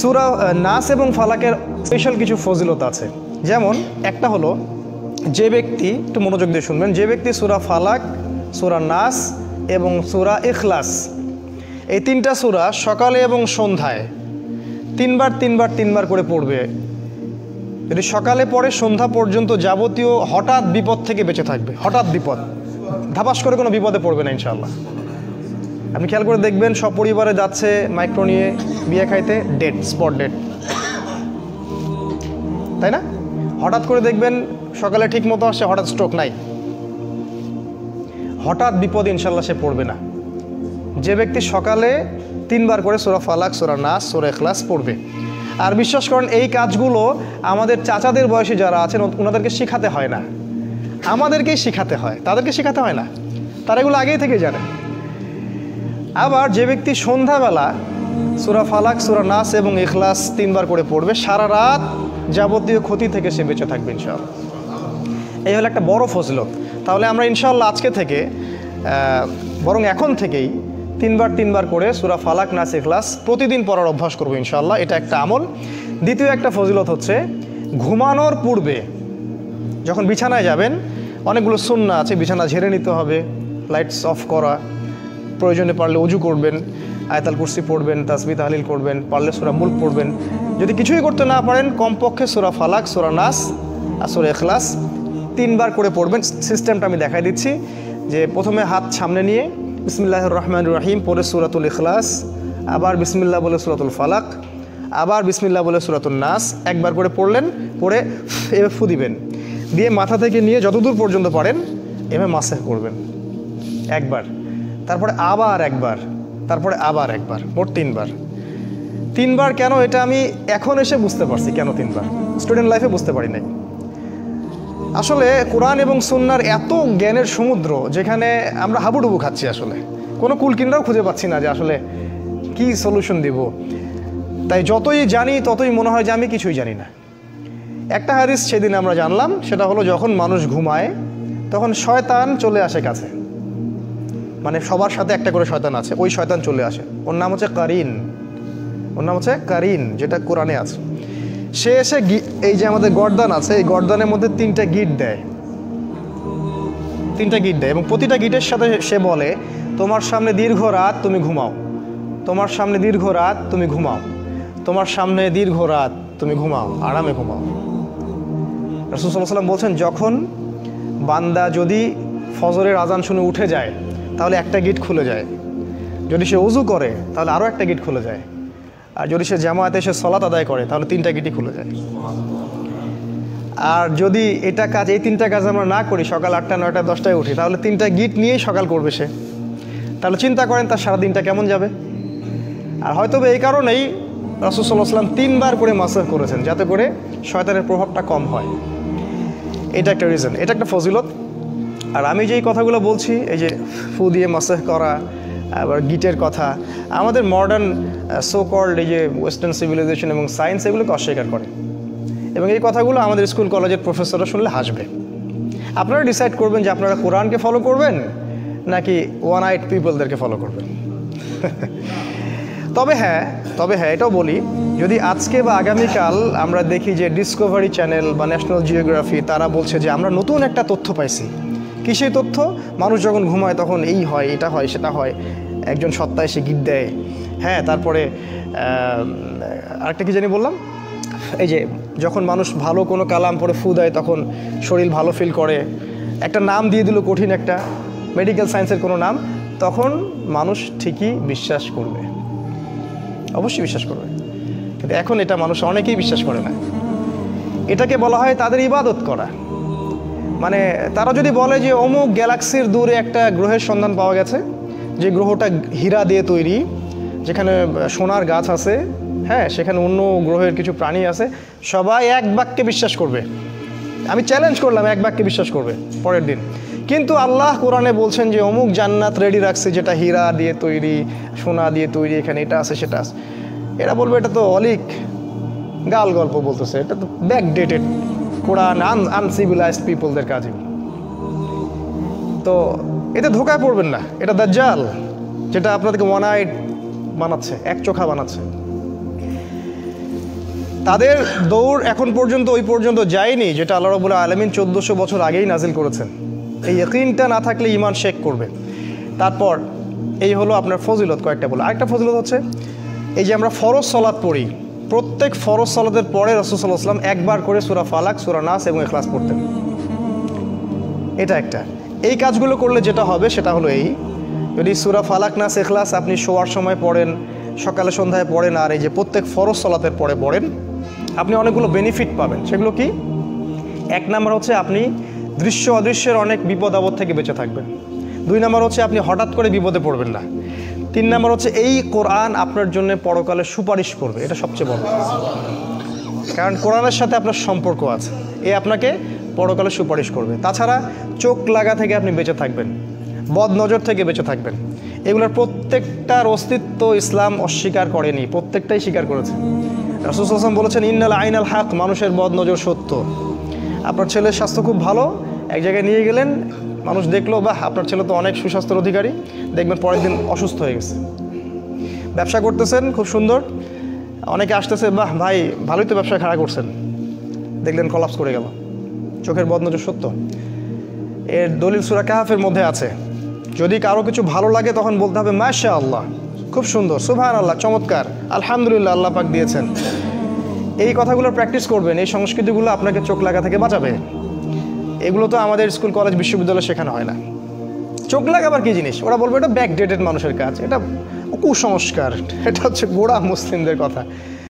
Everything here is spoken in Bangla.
সুরা নাস এবং ফালাকের স্পেশাল কিছু ফজিলত আছে। যেমন, একটা হলো, যে ব্যক্তি, একটু মনোযোগ দিয়ে শুনবেন, যে ব্যক্তি সুরা ফালাক, সুরা নাস এবং সুরা ইখলাস, এই তিনটা সুরা সকালে এবং সন্ধ্যায়, তিনবার তিনবার তিনবার করে পড়বে। যদি সকালে পড়ে, সন্ধ্যা পর্যন্ত যাবতীয় হঠাৎ বিপদ থেকে বেঁচে থাকবে, হঠাৎ বিপদ। ধাপাস করে কোনো বিপদে পড়বে না ইনশাল্লাহ আপনি খেয়াল করে দেখবেন সব পরিবারে যাচ্ছে মাইক্রো নিয়ে বিয়ে খাইতে ডেট স্পট ডেট তাই না? হঠাৎ করে দেখবেন সকালে ঠিক মতো আসছে হঠাৎ স্ট্রোক নাই। হঠাৎ বিপদ ইনশাল্লাহ সে পড়বে না। যে ব্যক্তি সকালে তিনবার করে সোরা ফালাক, সোরা নাস, সোরা এখলাস পড়বে। আর বিশ্বাস করেন, এই কাজগুলো আমাদের চাচাদের বয়সী যারা আছেন ওনাদেরকে শেখাতে হয় না। আমাদেরকেই শেখাতে হয়। তাদেরকে শেখাতে হয় না। তারা এগুলো আগেই থেকে জানে। আবার যে ব্যক্তি সন্ধ্যাবেলা সুরা ফালাক, সুরা নাস এবং ইখলাস তিনবার করে পড়বে। সারা রাত যাবতীয় ক্ষতি থেকে সে বেঁচে থাকবে, ইনশাআল্লাহ। এই হলো একটা বড় ফজলত। তাহলে আমরা ইনশাআল্লাহ আজকে থেকে বরং এখন থেকেই তিনবার তিনবার করে সুরা ফালাক, নাস, ইখলাস প্রতিদিন পড়ার অভ্যাস করব ইনশাআল্লাহ। এটা একটা আমল। দ্বিতীয় একটা ফজিলত হচ্ছে ঘুমানোর পূর্বে যখন বিছানায় যাবেন, অনেকগুলো সুন্না আছে, বিছানা ঝেড়ে নিতে হবে লাইটস অফ করা, প্রয়োজনে পারলে অজু করবেন। আয়তাল কুরসি পড়বেন তাসবি তাহলিল করবেন, পারলে সুরা মুল্ক পড়বেন। যদি কিছুই করতে না পারেন, কমপক্ষে সুরা ফালাক, সুরা নাস আর সুরা এখলাস তিনবার করে পড়বেন। সিস্টেমটা আমি দেখাই দিচ্ছি যে প্রথমে হাত সামনে নিয়ে বিসমিল্লাহ রহমান রহিম পরে সুরাতুল ইখলাস, আবার বিসমিল্লাহ বলে সুরাতুল ফালাক, আবার বিসমিল্লাহ বলে সুরাতুল নাস একবার করে পড়লেন, পড়ে এভাবে ফু দিবেন। দিয়ে মাথা থেকে নিয়ে যতদূর পর্যন্ত পারেন, এভাবে মাসে করবেন। একবার। তারপরে আবার একবার। তারপরে আবার একবার, মোট তিনবার। তিনবার কেন এটা আমি এখন এসে বুঝতে পারছি কেন তিনবার? স্টুডেন্ট লাইফে বুঝতে পারি নাই। আসলে কোরআন এবং সুন্নার এত জ্ঞানের সমুদ্র যেখানে আমরা হাবুডুবু খাচ্ছি আসলে। কোনো কুল কিনারাও খুঁজে পাচ্ছি না যে আসলে কি সলিউশন দিব। তাই যতই জানি, ততই মনে হয় যে আমি কিছুই জানি না। একটা হাদিস সেদিন আমরা জানলাম, সেটা হলো যখন মানুষ ঘুমায়, তখন শয়তান চলে আসে কাছে। মানে সবার সাথে একটা করে শয়তান আছে, ওই শয়তান চলে আসে। ওর নাম হচ্ছে কারিন। ওর নাম হচ্ছে কারিন, যেটা কোরআনে আছে। সে এসে এই যে আমাদের গর্দান আছে, এই গর্দানের মধ্যে তিনটা গিট দেয়। তিনটা গিট দেয় এবং প্রতিটা গিটের সাথে সে বলে, তোমার সামনে দীর্ঘ রাত তুমি ঘুমাও। তোমার সামনে দীর্ঘ রাত তুমি ঘুমাও। তোমার সামনে দীর্ঘ রাত তুমি ঘুমাও, আরামে ঘুমাও। রসুল্লাহ সাল্লাম বলছেন, যখন বান্দা যদি ফজরের আজান শুনে উঠে যায় তাহলে একটা গিট খুলে যায়। যদি সে উজু করে, তাহলে আরও একটা গিট খুলে যায়। আর যদি সে জামায়াতে এসে সলাত আদায় করে, তাহলে তিনটা গিটই খুলে যায়। আর যদি এটা কাজ, এই তিনটা কাজ আমরা না করি, সকাল আটটা, নয়টা, দশটায় উঠি, তাহলে তিনটা গিট নিয়েই সকাল করবে সে। তাহলে চিন্তা করেন তার সারা দিনটা কেমন যাবে। আর হয়তো এই কারণেই রাসুসাল্লাহ সাল্লাম তিনবার করে মাসাজ করেছেন, যাতে করে শয়তানের প্রভাবটা কম হয়। এটা একটা রিজন এটা একটা ফজিলত। আর আমি যেই কথাগুলো বলছি, এই যে ফু দিয়ে মাসাজ করা, আবার গিটের কথা, আমাদের মডার্ন সো কল্ড এই যে ওয়েস্টার্ন সিভিলাইজেশন এবং সায়েন্স এগুলোকে অস্বীকার করে। এবং এই কথাগুলো আমাদের স্কুল কলেজের প্রফেসররা শুনলে হাসবে। আপনারা ডিসাইড করবেন যে আপনারা কোরআনকে ফলো করবেন, নাকি ওয়ান আইট পিপলদেরকে ফলো করবেন? তবে হ্যাঁ তবে হ্যাঁ এটাও বলি, যদি আজকে বা আগামীকাল আমরা দেখি যে ডিসকভারি চ্যানেল বা ন্যাশনাল জিওগ্রাফি তারা বলছে যে আমরা নতুন একটা তথ্য পাইছি। কি সেই তথ্য? মানুষ যখন ঘুমায় তখন এই হয়, এটা হয়, সেটা হয়। একজন সত্তা এসে গিট দেয়। হ্যাঁ তারপরে আরেকটা কি জানি বললাম? এই যে যখন মানুষ ভালো কোনো কালাম পরে ফু দেয়, তখন শরীর ভালো ফিল করে। একটা নাম দিয়ে দিল কঠিন একটা মেডিকেল সায়েন্সের কোনো নাম। তখন মানুষ ঠিকই বিশ্বাস করবে। অবশ্যই বিশ্বাস করবে। কিন্তু এখন এটা মানুষ অনেকেই বিশ্বাস করে না। এটাকে বলা হয় তাদের ইবাদত করা। মানে তারা যদি বলে যে অমুক গ্যালাক্সির দূরে একটা গ্রহের সন্ধান পাওয়া গেছে, যে গ্রহটা হীরা দিয়ে তৈরি, যেখানে সোনার গাছ আছে হ্যাঁ সেখানে অন্য গ্রহের কিছু প্রাণী আছে, সবাই এক বাক্যে বিশ্বাস করবে। আমি চ্যালেঞ্জ করলাম, এক বাক্যে বিশ্বাস করবে পরের দিন। কিন্তু আল্লাহ কোরআনে বলছেন যে অমুক জান্নাত রেডি রাখছে, যেটা হীরা দিয়ে তৈরি, সোনা দিয়ে তৈরি, এখানে এটা আছে, সেটা আছে। এরা বলবে, এটা তো অলিক গাল গল্প বলতেছে, এটা তো ব্যাকডেটেড কোরআন, আন আনসিভিলাইজড পিপলদের কাজ তো এতে ধোকায় পড়বেন না। এটা দাজ্জাল, যেটা আপনাদেরকে ওয়ান আইড বানাচ্ছে, এক চোখা বানাচ্ছে। তাদের দৌড় এখন পর্যন্ত, ওই পর্যন্ত যায়নি, যেটা আল্লাহ রবুল্লাহ আলমিন চোদ্দোশো বছর আগেই নাজিল করেছেন। এই ইয়কিনটা না থাকলে ইমান শেক করবে। তারপর, এই হলো আপনার ফজিলত কয়েকটা বলো। আরেকটা ফজিলত হচ্ছে, এই যে আমরা ফরজ সলাদ পড়ি প্রত্যেক ফরজ সলাদের পরে রসুল্লাহ আসলাম একবার করে সুরা ফালাক, সুরা নাস এবং এখলাস পড়তেন। এটা একটা। এই কাজগুলো করলে যেটা হবে সেটা হলো এই, যদি সুরা ফালাক, নাস এখলাস আপনি শোয়ার সময় পড়েন, সকালে সন্ধ্যায় পড়েন আর এই যে প্রত্যেক ফরজ সলাতের পরে পড়েন, আপনি অনেকগুলো বেনিফিট পাবেন। সেগুলো কি? এক নাম্বার হচ্ছে আপনি দৃশ্য অদৃশ্যের অনেক বিপদ আপদ থেকে বেঁচে থাকবেন। দুই নাম্বার হচ্ছে আপনি হঠাৎ করে বিপদে পড়বেন না। তিন নাম্বার হচ্ছে এই কোরআন আপনার জন্য পরকালে সুপারিশ করবে, এটা সবচেয়ে বড় কারণ কোরআনের সাথে আপনার সম্পর্ক আছে, এ আপনাকে পরকালে সুপারিশ করবে। তাছাড়া চোখ লাগা থেকে আপনি বেঁচে থাকবেন, বদ নজর থেকে বেঁচে থাকবেন। এগুলোর প্রত্যেকটার অস্তিত্ব ইসলাম অস্বীকার করেনি, প্রত্যেকটাই স্বীকার করেছে। রাসুল আসলাম বলেছেন, ইন্নাল আইনাল হাক, মানুষের বদ নজর সত্য। আপনার ছেলের স্বাস্থ্য খুব ভালো, এক জায়গায় নিয়ে গেলেন মানুষ দেখল, বাহ, আপনার ছেলে তো অনেক সুস্বাস্থ্যের অধিকারী। দেখবেন পরের দিন অসুস্থ হয়ে গেছে। ব্যবসা করতেছেন, খুব সুন্দর। অনেকে আসতেছে, বাহ, ভাই, ভালোই তো ব্যবসা খাড়া করছেন। দেখলেন কলাপস করে গেল। চোখের বদনজর সত্য। এর দলিল সুরা কাহাফের মধ্যে আছে। যদি কারও কিছু ভালো লাগে, তখন বলতে হবে মাশা আল্লাহ খুব সুন্দর সুভান আল্লাহ চমৎকার, আলহামদুলিল্লাহ, আল্লাহ পাক দিয়েছেন। এই কথাগুলো প্র্যাকটিস করবেন, এই সংস্কৃতিগুলো আপনাকে চোখ লাগা থেকে বাঁচাবে। এগুলো তো আমাদের স্কুল, কলেজ, বিশ্ববিদ্যালয় শেখানো হয় না। চোখ লাগে আবার কি জিনিস? ওরা বলবে এটা ব্যাকডেটেড মানুষের কাজ, এটা কুসংস্কার, এটা হচ্ছে গোড়া মুসলিমদের কথা।